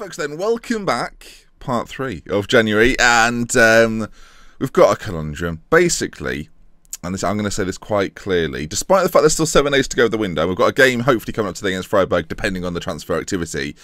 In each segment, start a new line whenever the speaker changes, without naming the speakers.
folks, then welcome back, part three of January, and um, we've got a conundrum. Basically, and this, I'm going to say this quite clearly, despite the fact there's still seven days to go the window, we've got a game hopefully coming up today against Freiburg, depending on the transfer activity.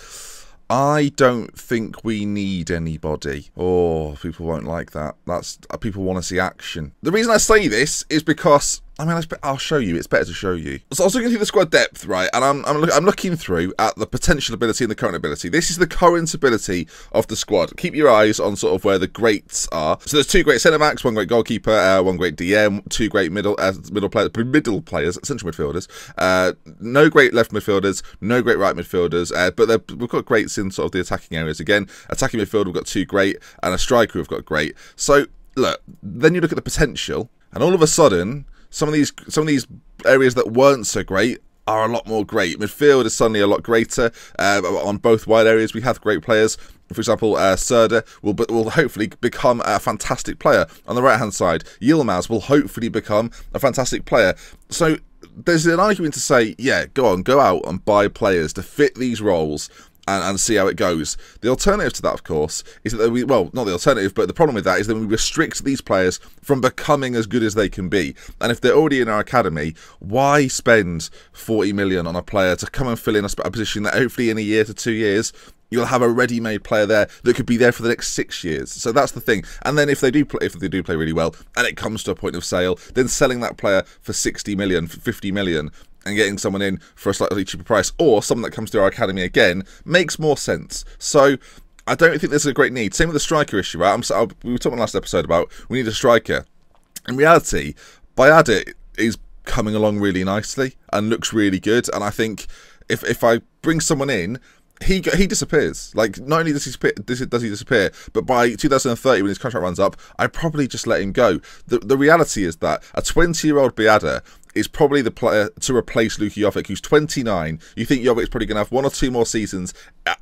I don't think we need anybody. Oh, people won't like that. That's uh, people want to see action. The reason I say this is because I mean, I'll show you. It's better to show you. So I was looking through the squad depth, right, and I'm I'm, look, I'm looking through at the potential ability and the current ability. This is the current ability of the squad. Keep your eyes on sort of where the greats are. So there's two great centre backs, one great goalkeeper, uh, one great DM, two great middle uh, middle players, middle players, central midfielders. Uh, no great left midfielders, no great right midfielders, uh, but we've got greats in sort of the attacking areas again. Attacking midfield, we've got two great, and a striker, we've got great. So look, then you look at the potential, and all of a sudden some of these some of these areas that weren't so great are a lot more great. Midfield is suddenly a lot greater. Uh, on both wide areas, we have great players. For example, uh, Serda will will hopefully become a fantastic player. On the right hand side, Yilmaz will hopefully become a fantastic player. So there's an argument to say, yeah, go on, go out and buy players to fit these roles and, and see how it goes. The alternative to that, of course, is that we, well, not the alternative, but the problem with that is that we restrict these players from becoming as good as they can be. And if they're already in our academy, why spend 40 million on a player to come and fill in a, a position that hopefully in a year to two years you'll have a ready-made player there that could be there for the next six years. So that's the thing. And then if they do play, if they do play really well, and it comes to a point of sale, then selling that player for 60 million, 50 million, and getting someone in for a slightly cheaper price, or someone that comes to our academy again, makes more sense. So I don't think there's a great need. Same with the striker issue, right? I'm, we were talking last episode about we need a striker. In reality, Bayada is coming along really nicely and looks really good. And I think if if I bring someone in he he disappears. Like not only does he does he disappear, but by 2030 when his contract runs up, I probably just let him go. The the reality is that a 20 year old Biada is probably the player to replace Luka Jovic, who's 29. You think Jovic's probably going to have one or two more seasons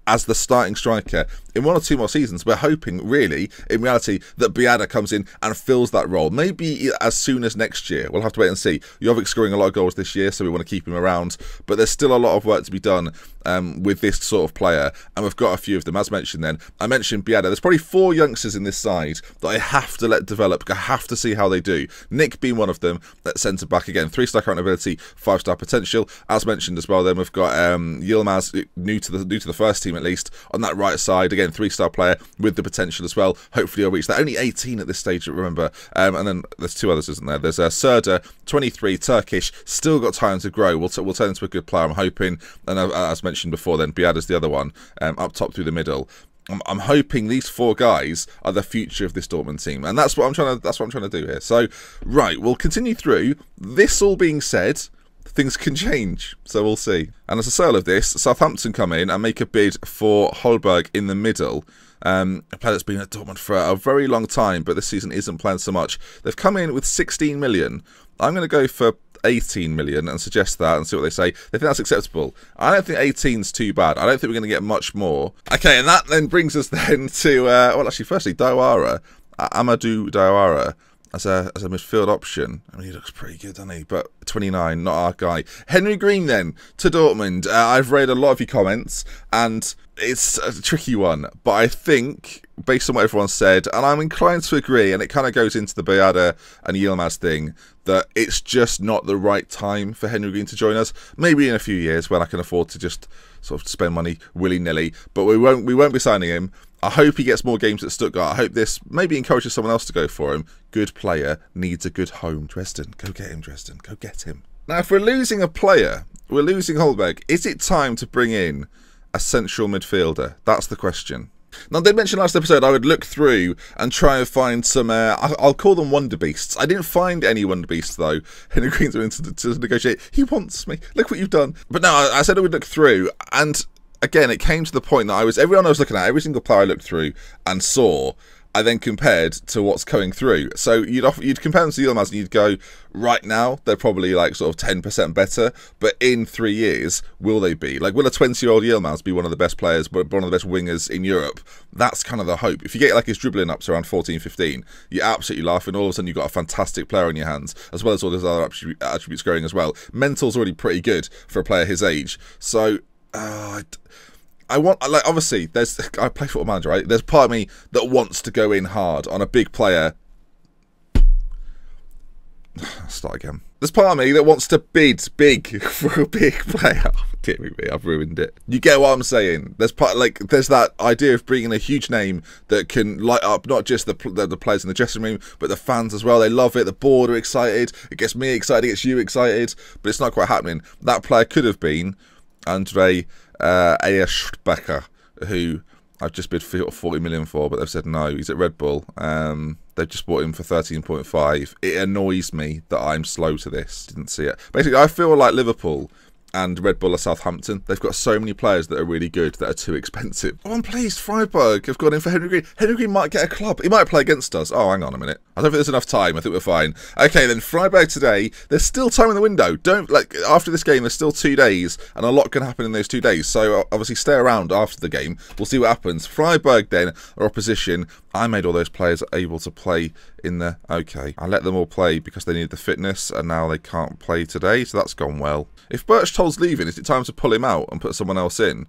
as the starting striker. In one or two more seasons, we're hoping, really, in reality, that Biada comes in and fills that role. Maybe as soon as next year. We'll have to wait and see. Jovic's scoring a lot of goals this year, so we want to keep him around. But there's still a lot of work to be done um, with this sort of player, and we've got a few of them. As mentioned then, I mentioned Biada. There's probably four youngsters in this side that I have to let develop. I have to see how they do. Nick being one of them at centre back again. Three three-star current ability, five-star potential. As mentioned as well, then we've got um, Yilmaz, new to the new to the first team at least, on that right side. Again, three-star player with the potential as well. Hopefully, he'll reach that. Only 18 at this stage, remember. Um, and then there's two others, isn't there? There's uh, Serda, 23, Turkish, still got time to grow. We'll, we'll turn into a good player, I'm hoping. And uh, as mentioned before, then Biada's the other one, um, up top through the middle. I'm, I'm, hoping these four guys are the future of this Dortmund team, and that's what I'm trying to that's what I'm trying to do here. So, right, we'll continue through. This all being said, things can change, so we'll see. And as a sale of this, Southampton come in and make a bid for Holberg in the middle. Um, a player that's been at Dortmund for a very long time, but this season isn't playing so much. They've come in with 16 million. I'm going to go for 18 million and suggest that and see what they say. They think that's acceptable. I don't think 18 is too bad. I don't think we're going to get much more. Okay, and that then brings us then to, uh, well, actually, firstly, Diawara, Amadou Diawara as a as a midfield option. I mean, he looks pretty good, doesn't he? But 29, not our guy. Henry Green then to Dortmund. Uh, I've read a lot of your comments, and it's a tricky one. But I think, based on what everyone said, and I'm inclined to agree, and it kind of goes into the Bayada and Yilmaz thing, that it's just not the right time for Henry Green to join us. Maybe in a few years when I can afford to just sort of spend money willy nilly, but we won't we won't be signing him. I hope he gets more games at Stuttgart. I hope this maybe encourages someone else to go for him. Good player needs a good home. Dresden, go get him, Dresden. Go get him. Now, if we're losing a player, we're losing Holberg, Is it time to bring in a central midfielder? That's the question. Now, they mentioned last episode I would look through and try and find some, uh, I'll call them Wonder Beasts. I didn't find any Wonder Beasts, though. Henry Green's willing to, to negotiate. He wants me. Look what you've done. But no, I, I said I would look through, and again, it came to the point that I was everyone I was looking at, every single player I looked through and saw, I then compared to what's coming through. So you'd offer, you'd compare them to Yilmaz and you'd go, right now they're probably like sort of ten percent better, but in three years will they be? Like, will a twenty-year-old Yilmaz be one of the best players, one of the best wingers in Europe? That's kind of the hope. If you get like his dribbling up to around 14, 15, you're absolutely laughing. All of a sudden you've got a fantastic player on your hands, as well as all those other attributes growing as well. Mental's already pretty good for a player his age, so. Uh, I want like obviously there's I play football manager right. There's part of me that wants to go in hard on a big player. Start again. There's part of me that wants to bid big for a big player. Dear me, I've ruined it. You get what I'm saying? There's part like there's that idea of bringing a huge name that can light up not just the the, the players in the dressing room, but the fans as well. They love it. The board are excited. It gets me excited. It gets you excited. But it's not quite happening. That player could have been Andre uh, who I've just bid 40 million for, but they've said no. He's at Red Bull. Um, they've just bought him for 13.5. It annoys me that I'm slow to this. Didn't see it. Basically, I feel like Liverpool and Red Bull or Southampton. They've got so many players that are really good that are too expensive. Oh, I'm pleased Freiburg have gone in for Henry Green. Henry Green might get a club. He might play against us. Oh, hang on a minute. I don't think there's enough time. I think we're fine. Okay, then Freiburg today. There's still time in the window. Don't like after this game. There's still two days, and a lot can happen in those two days. So obviously, stay around after the game. We'll see what happens. Freiburg then are opposition. I made all those players able to play in the okay. I let them all play because they needed the fitness, and now they can't play today. So that's gone well. If Berchtold's leaving, is it time to pull him out and put someone else in?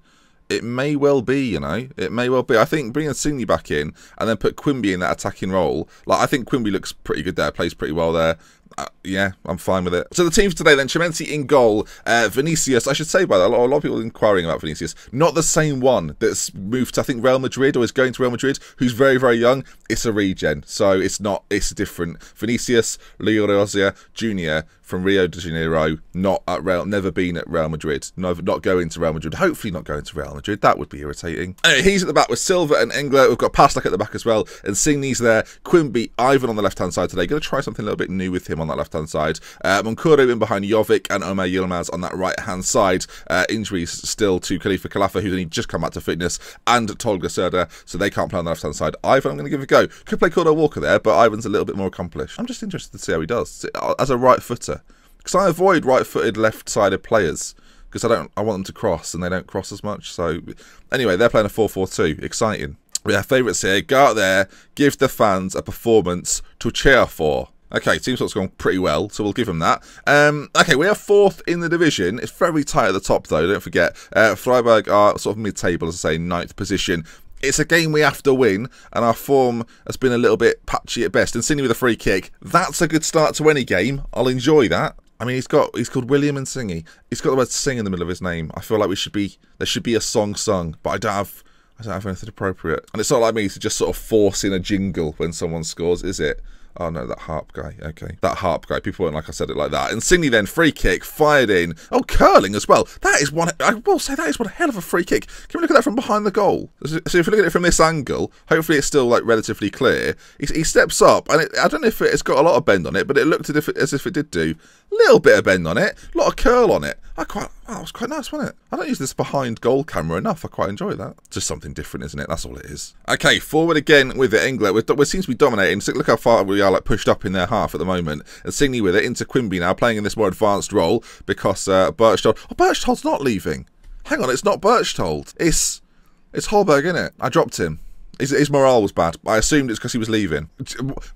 It may well be, you know. It may well be. I think bringing Insigne back in and then put Quimby in that attacking role. Like I think Quimby looks pretty good there, plays pretty well there uh, yeah, I'm fine with it. So the team for today then, Chimenzi in goal, uh, Vinicius, I should say by that, a lot, a lot, of people are inquiring about Vinicius, not the same one that's moved to, I think, Real Madrid or is going to Real Madrid, who's very, very young. It's a regen, so it's not, it's different. Vinicius, Leo Rosia Jr. from Rio de Janeiro, not at Real, never been at Real Madrid, not going to Real Madrid, hopefully not going to Real Madrid, that would be irritating. Anyway, he's at the back with Silva and Engler, we've got Pastak at the back as well, and Signy's there, Quimby, Ivan on the left-hand side today, going to try something a little bit new with him on that left-hand side. Uh, Moncuro in behind Jovic and Omar Yilmaz on that right-hand side. Uh, injuries still to Khalifa Khalifa, who's only just come back to fitness, and Tolga Serda, so they can't play on the left-hand side. Ivan, I'm going to give it a go. Could play Cordo Walker there, but Ivan's a little bit more accomplished. I'm just interested to see how he does as a right footer. Because I avoid right-footed, left-sided players because I don't I want them to cross and they don't cross as much. So anyway, they're playing a 4-4-2. Exciting. We have favourites here. Go out there, give the fans a performance to cheer for. Okay, team sports gone pretty well, so we'll give them that. Um, okay, we are fourth in the division. It's very tight at the top, though. Don't forget, uh, Freiburg are sort of mid-table, as I say, ninth position. It's a game we have to win, and our form has been a little bit patchy at best. And Insigne with a free kick. That's a good start to any game. I'll enjoy that. I mean, he's got he's called William Insigne. He's got the word "sing" in the middle of his name. I feel like we should be there should be a song sung, but I don't have I don't have anything appropriate. And it's not like me to just sort of force in a jingle when someone scores, is it? Oh no, that harp guy. Okay, that harp guy. People weren't like I said it like that. And Insigne then free kick fired in. Oh, curling as well. That is one. I will say that is one hell of a free kick. Can we look at that from behind the goal? So if you look at it from this angle, hopefully it's still like relatively clear. He, he steps up, and it, I don't know if it's got a lot of bend on it, but it looked as if it, as if it did do little bit of bend on it, a lot of curl on it. I quite that was quite nice, wasn't it? I don't use this behind goal camera enough. I quite enjoy that. Just something different, isn't it? That's all it is. Okay, forward again with it. Engler. We're, we seem to be dominating. So look how far we are, like pushed up in their half at the moment. And Signy with it into Quimby now, playing in this more advanced role because uh, Berchtold. Oh, Berchtold's not leaving. Hang on, it's not Berchtold. It's it's Holberg, isn't it? I dropped him. His, his morale was bad. I assumed it's because he was leaving.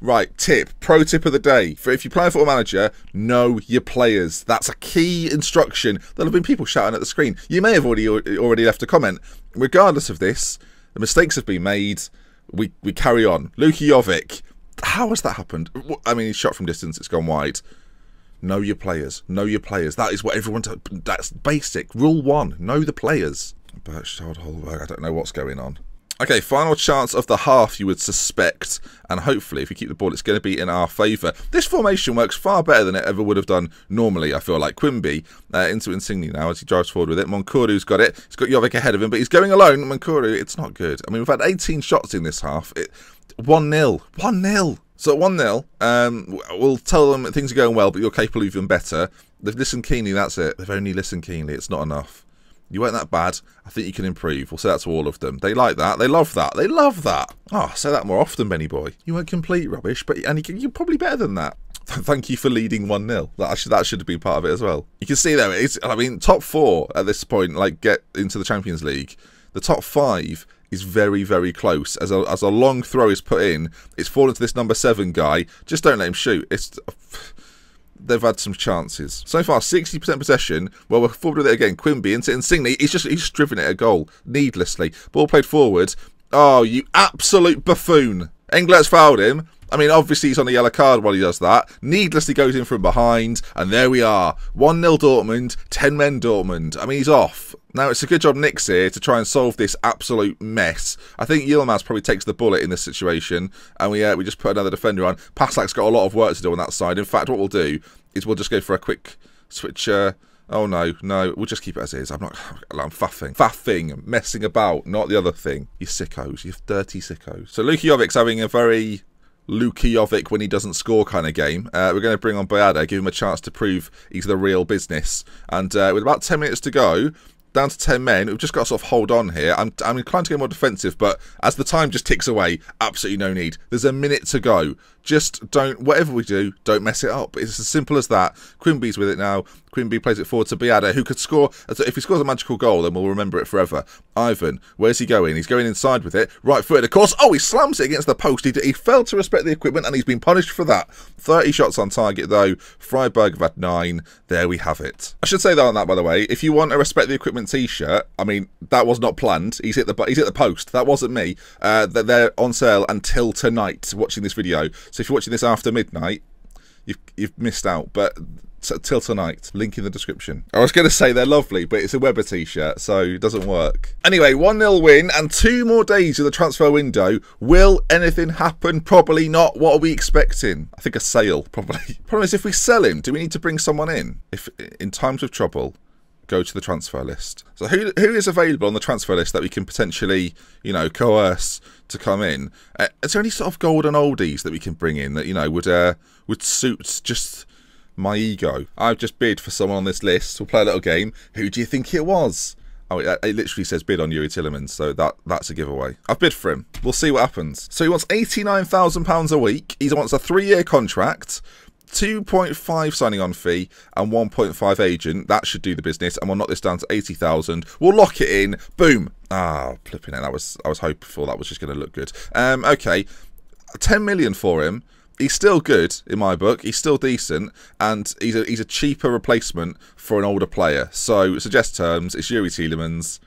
Right, tip. Pro tip of the day. For if you play for a football manager, know your players. That's a key instruction. There'll have been people shouting at the screen. You may have already already left a comment. Regardless of this, the mistakes have been made. We we carry on. Luka Jovic. How has that happened? I mean, he's shot from distance. It's gone wide. Know your players. Know your players. That is what everyone. That's basic. Rule one. Know the players. Berchtold Holberg. I don't know what's going on. Okay, final chance of the half you would suspect, and hopefully if we keep the ball it's going to be in our favour. This formation works far better than it ever would have done normally, I feel like. Quimby uh, into Insigne now as he drives forward with it. Moncuru's got it. He's got Jovic ahead of him, but he's going alone. Moncuru, it's not good. I mean, we've had 18 shots in this half. 1-0. 1-0. So 1-0, um, we'll tell them things are going well, but you're capable of even better. They've listened keenly, that's it. They've only listened keenly, it's not enough. You weren't that bad. I think you can improve. We'll say that to all of them. They like that. They love that. They love that. Oh, say that more often, Benny boy. You weren't complete rubbish, but and you're probably better than that. Thank you for leading 1 0. That should, that should been part of it as well. You can see there, it's, I mean, top four at this point, like, get into the Champions League. The top five is very, very close. As a, as a long throw is put in, it's fallen to this number seven guy. Just don't let him shoot. It's they've had some chances. So far, 60% possession. Well, we're forward with it again. Quimby and Insigne. He's just he's driven it a goal needlessly. Ball played forward. Oh, you absolute buffoon. Englert's fouled him. I mean, obviously he's on a yellow card while he does that. Needlessly goes in from behind, and there we are. 1-0 Dortmund, 10 men Dortmund. I mean, he's off. Now, it's a good job Nick's here to try and solve this absolute mess. I think Yilmaz probably takes the bullet in this situation, and we uh, we just put another defender on. Paslak's got a lot of work to do on that side. In fact, what we'll do is we'll just go for a quick switch... Uh, Oh no, no, we'll just keep it as is. I'm not. I'm faffing, faffing, messing about. Not the other thing. You sickos, you dirty sickos. So Luka Jovic's having a very Luka when he doesn't score kind of game. Uh, we're going to bring on Boyada, give him a chance to prove he's the real business. And uh, with about 10 minutes to go, down to 10 men. We've just got to sort of hold on here. I'm, I'm inclined to get more defensive, but as the time just ticks away, absolutely no need. There's a minute to go. Just don't, whatever we do, don't mess it up. It's as simple as that. Quimby's with it now. Quimby plays it forward to Biada, who could score. If he scores a magical goal, then we'll remember it forever. Ivan, where's he going? He's going inside with it. Right foot, of course. Oh, he slams it against the post. He, he failed to respect the equipment, and he's been punished for that. 30 shots on target, though. Freiburg have had nine. There we have it. I should say that on that, by the way. If you want a respect the equipment t-shirt, I mean, that was not planned. He's hit the he's hit the post. That wasn't me. Uh, they're on sale until tonight, watching this video. So if you're watching this after midnight, you've, you've missed out. But till tonight. Link in the description. I was going to say they're lovely, but it's a Weber t-shirt, so it doesn't work. Anyway, 1-0 win and two more days of the transfer window. Will anything happen? Probably not. What are we expecting? I think a sale, probably. Problem is, if we sell him, do we need to bring someone in? If in times of trouble, go to the transfer list. So who who is available on the transfer list that we can potentially, you know, coerce to come in? Uh, is there any sort of golden oldies that we can bring in that you know would uh, would suit just my ego. I've just bid for someone on this list. We'll play a little game. Who do you think it was? Oh, it, it literally says bid on Youri Tielemans, so that that's a giveaway. I've bid for him. We'll see what happens. So he wants £89,000 a week. He wants a three-year contract. 2.5 signing on fee and 1.5 agent. That should do the business. And we'll knock this down to 80,000. We'll lock it in. Boom. Ah, flipping it. That was I was hopeful that was just going to look good. Um, okay. 10 million for him he's still good in my book. He's still decent, and he's a he's a cheaper replacement for an older player. So suggest terms. It's Youri Tielemans.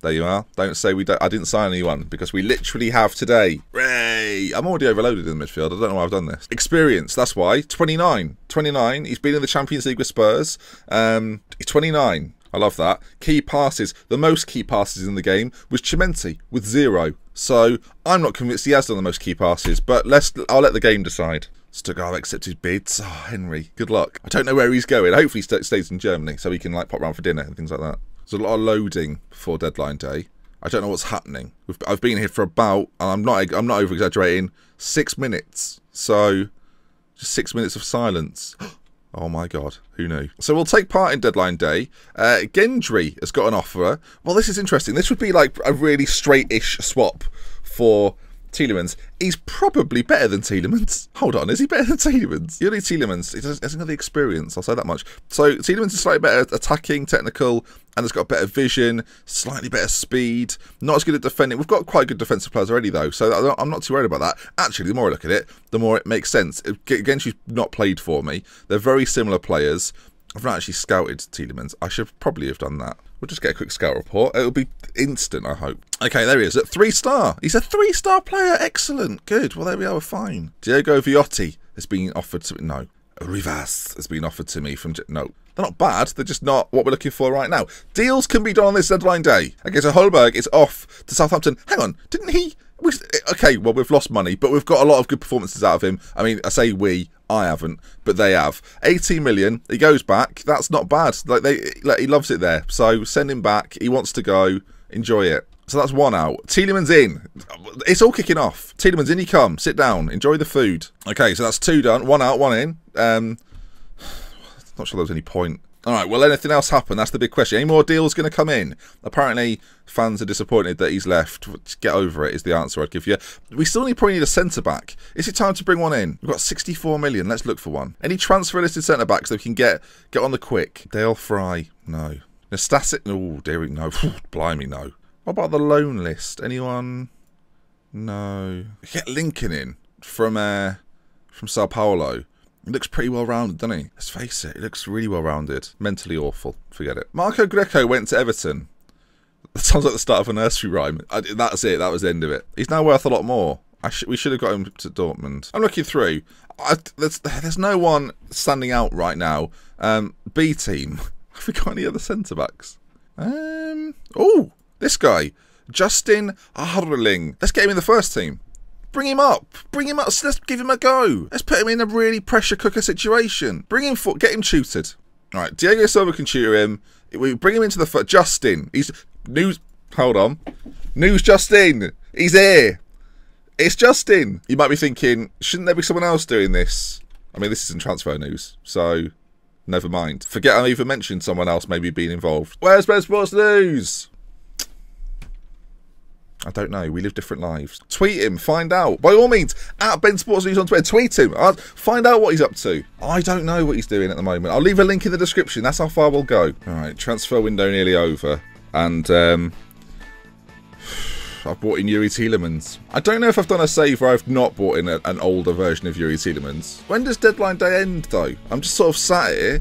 There you are. Don't say we don't, I didn't sign anyone because we literally have today. Ray! I'm already overloaded in the midfield. I don't know why I've done this. Experience. That's why. 29. 29. He's been in the Champions League with Spurs. Um, he's 29. I love that. Key passes. The most key passes in the game was Chimenti with zero. So I'm not convinced he has done the most key passes, but let's I'll let the game decide. Stuttgart accepted bids. Oh, Henry, good luck. I don't know where he's going. Hopefully he stays in Germany so he can like pop around for dinner and things like that. There's a lot of loading before deadline day. I don't know what's happening. I've been here for about, I'm not, I'm not over exaggerating, six minutes. So, just six minutes of silence. Oh my god, who knew? So we'll take part in deadline day. Uh, Gendry has got an offer. Well, this is interesting. This would be like a really straight-ish swap for Tielemans. He's probably better than Tielemans. Hold on, is he better than Tielemans? Youri Tielemans, he hasn't got the experience, I'll say that much. So Tielemans is slightly better attacking, technical, and has got better vision, slightly better speed, not as good at defending. We've got quite good defensive players already, though, so I'm not too worried about that. Actually, the more I look at it, the more it makes sense. Again, she's not played for me. They're very similar players. I've not actually scouted Tielemans. I should probably have done that. We'll just get a quick scout report. It'll be instant, I hope. Okay, there he is at three star. He's a three star player. Excellent. Good. Well, there we are. We're fine. Diego Viotti has been offered to me. no. Rivas has been offered to me from no. They're not bad. They're just not what we're looking for right now. Deals can be done on this deadline day. Okay, so Holberg is off to Southampton. Hang on, didn't he? We, eh, okay, well we've lost money, but we've got a lot of good performances out of him. I mean, I say we, I haven't, but they have. 18 million. He goes back. That's not bad. Like they, like, he loves it there. So send him back. He wants to go. Enjoy it. So that's one out. Tielemans in. It's all kicking off. Tielemans in. You come. Sit down. Enjoy the food. Okay, so that's two done. One out. One in. Um, not sure there was any point all right, will anything else happen? That's the big question. Any more deals going to come in? Apparently, fans are disappointed that he's left. Get over it is the answer I'd give you. We still need probably need a centre back. Is it time to bring one in? We've got 64 million. Let's look for one. Any transfer listed centre backs that we can get get on the quick? Dale Fry, no. Nastasic, oh dear, no. Blimey, no. What about the loan list? Anyone? No. Get Lincoln in from uh, from Sao Paulo. He looks pretty well rounded, doesn't he? Let's face it, he looks really well rounded. Mentally awful. Forget it. Marco Greco went to Everton. That sounds like the start of a nursery rhyme. I, that's it. That was the end of it. He's now worth a lot more. Sh we should have got him to Dortmund. I'm looking through. I, there's, there's no one standing out right now. Um, B team. Have we got any other centre backs? Um. Oh, this guy, Justin Harling. Let's get him in the first team. Bring him up. Bring him up. Let's give him a go. Let's put him in a really pressure cooker situation. Bring him for. Get him tutored. All right, Diego Silva can tutor him. We bring him into the foot. Justin. He's news. Hold on. News. Justin. He's here. It's Justin. You might be thinking, shouldn't there be someone else doing this? I mean, this isn't transfer news, so never mind. Forget I even mentioned someone else maybe being involved. Where's Ben Sports News? I don't know. We live different lives. Tweet him. Find out. By all means, at Ben Sports News on Twitter. Tweet him. I'll find out what he's up to. I don't know what he's doing at the moment. I'll leave a link in the description. That's how far we'll go. All right. Transfer window nearly over. And um, I've bought in Youri Tielemans. I don't know if I've done a save where I've not bought in a, an older version of Youri Tielemans. When does deadline day end, though? I'm just sort of sat here.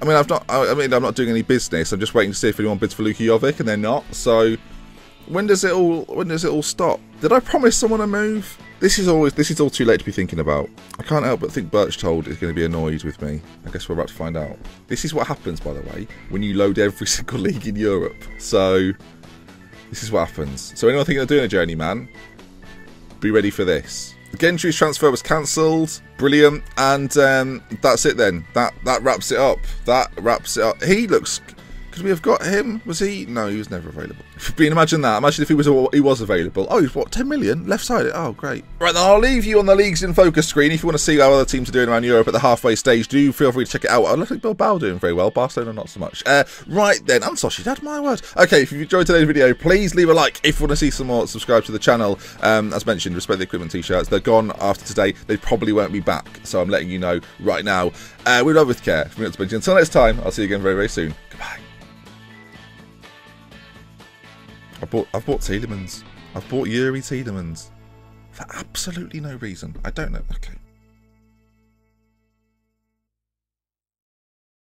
I mean, I've not. I mean, I'm not doing any business. I'm just waiting to see if anyone bids for Luka Jovic, and they're not. So, when does it all? When does it all stop? Did I promise someone a move? This is always. This is all too late to be thinking about. I can't help but think Berchtold is going to be annoyed with me. I guess we're about to find out. This is what happens, by the way, when you load every single league in Europe. So, this is what happens. So anyone thinking of doing a journeyman, be ready for this. Gentry's transfer was cancelled. Brilliant. And um, that's it then. That that wraps it up. That wraps it up. He looks we have got him? Was he? No, he was never available. But imagine that. Imagine if he was he was available. Oh, he's what? 10 million left sided. Oh, great. Right, then I'll leave you on the leagues in focus screen. If you want to see how other teams are doing around Europe at the halfway stage, do feel free to check it out. I look like Bilbao doing very well. Barcelona not so much. Uh, right then, I'm sorry, Dad. My word. Okay, if you enjoyed today's video, please leave a like. If you want to see some more, subscribe to the channel. Um, as mentioned, respect the equipment t-shirts. They're gone after today. They probably won't be back. So I'm letting you know right now. Uh, we love with care. Until next time, I'll see you again very very soon. Goodbye. I bought I've bought Tielemans. I've bought Youri Tielemans. For absolutely no reason. I don't know. Okay.